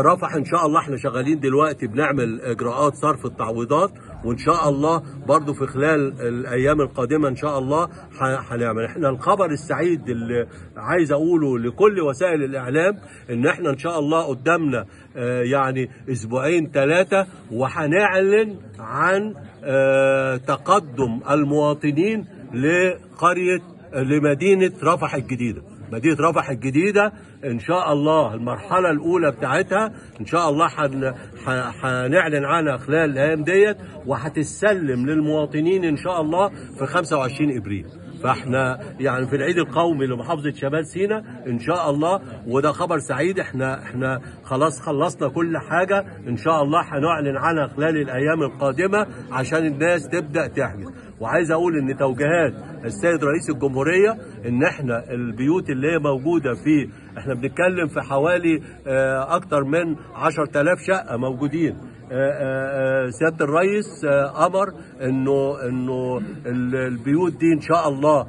رفح. إن شاء الله إحنا شغالين دلوقتي بنعمل إجراءات صرف التعويضات وإن شاء الله برضو في خلال الأيام القادمة إن شاء الله هنعمل. إحنا الخبر السعيد اللي عايز أقوله لكل وسائل الإعلام إن إحنا إن شاء الله قدامنا آه، يعني أسبوعين ثلاثة وهنعلن عن آه، تقدم المواطنين لقرية لمدينة رفح الجديدة. مدينه رفح الجديدة. إن شاء الله المرحلة الأولى بتاعتها إن شاء الله هنعلن عنها خلال الأيام ديت وهتسلم للمواطنين إن شاء الله في 25 إبريل. فاحنا يعني في العيد القومي لمحافظه شمال سيناء إن شاء الله وده خبر سعيد إحنا إحنا خلاص خلصنا كل حاجة إن شاء الله هنعلن عنها خلال الأيام القادمة عشان الناس تبدأ تحجز وعايز أقول إن توجيهات السيد رئيس الجمهورية إن إحنا البيوت اللي هي موجودة في إحنا بنتكلم في حوالي آه، أكتر من 10000 شقة موجودين. سيادة الرئيس آه، أمر إنه إنه ال- البيوت دي إن شاء الله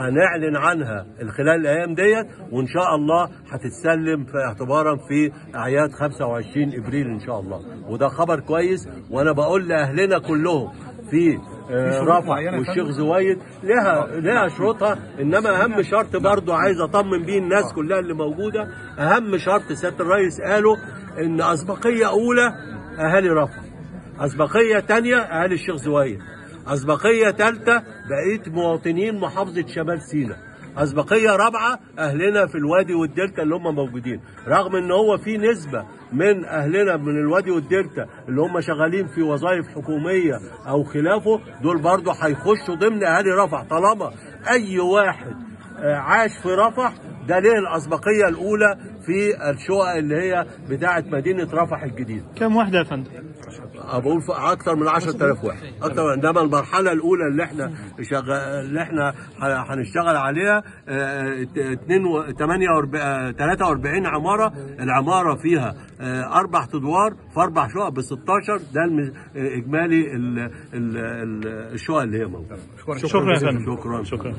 هنعلن عنها خلال الأيام ديت وإن شاء الله هتتسلم في اعتبارا في أعياد 25 إبريل إن شاء الله. وده خبر كويس وأنا بقول لأهلنا كلهم في آه، رفح والشيخ زويد لها لها شروطها إنما أهم شرط برضو عايز أطمن بيه الناس كلها اللي موجودة أهم شرط سيادة الرئيس قاله إن أسبقية أولى أهالي رفح أسبقية تانية أهالي الشيخ زويد. أسبقية ثالثه بقيه مواطنين محافظة شمال سيناء. أسبقية رابعة أهلنا في الوادي والدلتا اللي هم موجودين. رغم إن هو في نسبة من أهلنا من الوادي والدلتا اللي هم شغالين في وظائف حكومية أو خلافه دول برضه هيخشوا ضمن أهالي رفح. طالما أي واحد آه، عاش في رفح ده ليه الأسبقية الأولى في الشقق اللي هي بتاعة مدينة رفح الجديده كم وحده يا فندم؟ بقول أكتر من 10000 واحد. أكتر إنما المرحلة الأولى اللي إحنا شغال اللي إحنا هنشتغل عليها آه، ت- اتنين و- تمانية وأرب- آه، 43 عمارة. العمارة فيها آه، أربع أدوار في أربع شقق ب 16 ده آه، إجمالي ال- ال- ال- الشقق اللي هي موجودة. شكرا فندم. شكرا. شكرا.